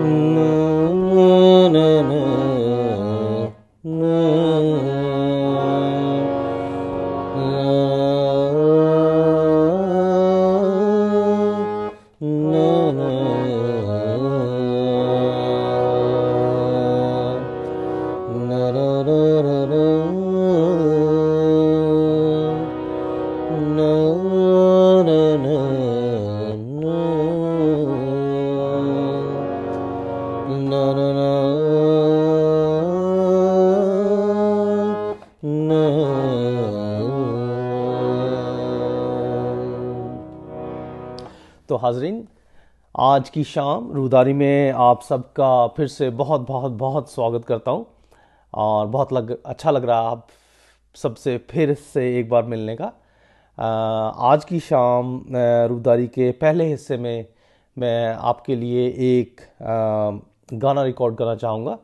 No. तो हाजरीन, आज की शाम रूदारी में आप सबका फिर से बहुत बहुत बहुत स्वागत करता हूँ और बहुत लग अच्छा लग रहा है आप सबसे फिर से एक बार मिलने का। आज की शाम रूदारी के पहले हिस्से में मैं आपके लिए एक गाना रिकॉर्ड करना चाहूँगा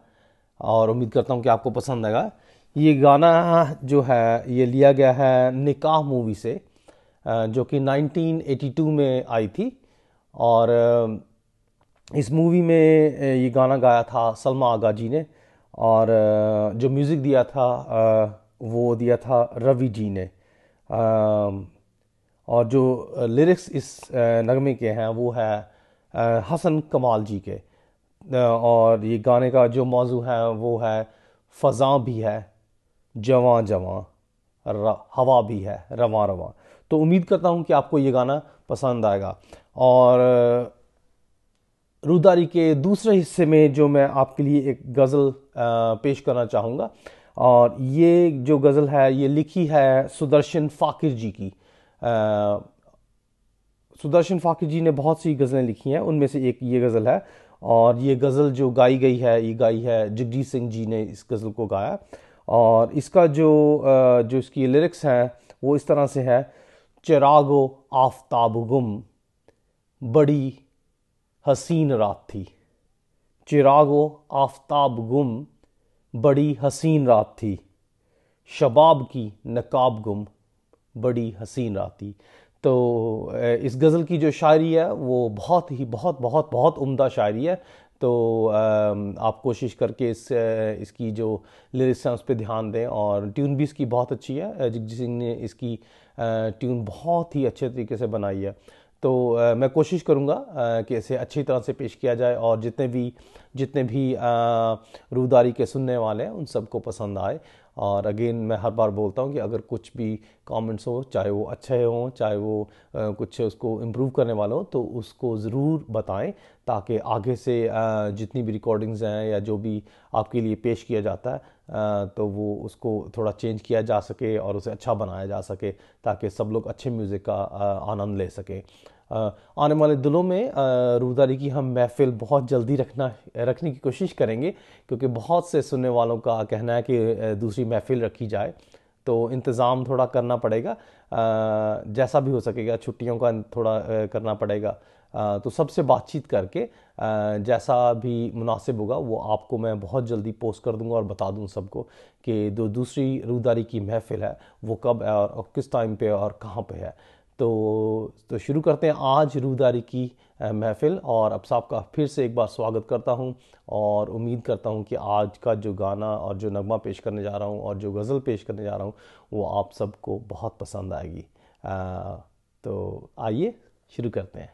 और उम्मीद करता हूँ कि आपको पसंद आएगा। ये गाना जो है, ये लिया गया है निकाह मूवी से जो कि 1982 में आई थी और इस मूवी में ये गाना गाया था सलमा आगा जी ने और जो म्यूज़िक दिया था वो दिया था रवि जी ने। और जो लिरिक्स इस नगमे के हैं, वो है हसन कमाल जी के। और ये गाने का जो मौजू है वो है फ़ज़ा भी है जवां जवां हवा भी है रवा रवां। तो उम्मीद करता हूँ कि आपको ये गाना पसंद आएगा। और रुदारी के दूसरे हिस्से में जो मैं आपके लिए एक गज़ल पेश करना चाहूँगा और ये जो गज़ल है ये लिखी है सुदर्शन फाकिर जी की। अ, सुदर्शन फाकिर जी ने बहुत सी गज़लें लिखी हैं उनमें से एक ये गज़ल है और ये गज़ल जो गाई गई है, ये गाई है जगजीत सिंह जी ने इस गज़ल को गाया। और इसका जो जो इसकी लिरिक्स हैं, वो इस तरह से है, चिरागो आफताब गुम, बड़ी हसीन रात थी। चिरागो आफताब गुम, बड़ी हसीन रात थी। शबाब की नकाब गुम, बड़ी हसीन रात थी। तो इस गज़ल की जो शायरी है, वो बहुत ही, बहुत बहुत बहुत उम्दा शायरी है। तो आप कोशिश करके इस इसकी जो लिरिक्स हैं, उस पर ध्यान दें और ट्यून भी इसकी बहुत अच्छी है। जगजीत सिंह ने इसकी ट्यून बहुत ही अच्छे तरीके से बनाई है। तो मैं कोशिश करूँगा कि इसे अच्छी तरह से पेश किया जाए और जितने भी जितने भी रूदारी के सुनने वाले हैं, उन सबको पसंद आए। और अगेन मैं हर बार बोलता हूँ कि अगर कुछ भी कमेंट्स हो, चाहे वो अच्छे हों, चाहे वो कुछ उसको इम्प्रूव करने वाला हो तो उसको ज़रूर बताएँ ताकि आगे से जितनी भी रिकॉर्डिंग्स हैं या जो भी आपके लिए पेश किया जाता है तो वो उसको थोड़ा चेंज किया जा सके और उसे अच्छा बनाया जा सके ताकि सब लोग अच्छे म्यूज़िक का आनंद ले सकें। आने वाले दिनों में रूदारी की हम महफिल बहुत जल्दी रखना, रखने की कोशिश करेंगे, क्योंकि बहुत से सुनने वालों का कहना है कि दूसरी महफिल रखी जाए तो इंतज़ाम थोड़ा करना पड़ेगा। जैसा भी हो सकेगा, छुट्टियों का थोड़ा करना पड़ेगा। तो सबसे बातचीत करके जैसा भी मुनासिब होगा, वो आपको मैं बहुत जल्दी पोस्ट कर दूँगा और बता दूँ सबको कि जो दूसरी रूदारी की महफिल है, वो कब है और किस टाइम पे और कहाँ पे है। तो तो शुरू करते हैं आज रूदारी की महफिल और अब साहब का फिर से एक बार स्वागत करता हूँ और उम्मीद करता हूँ कि आज का जो गाना और जो नगमा पेश करने जा रहा हूँ और जो गज़ल पेश करने जा रहा हूँ वो आप सबको बहुत पसंद आएगी। आ, तो आइए शुरू करते हैं।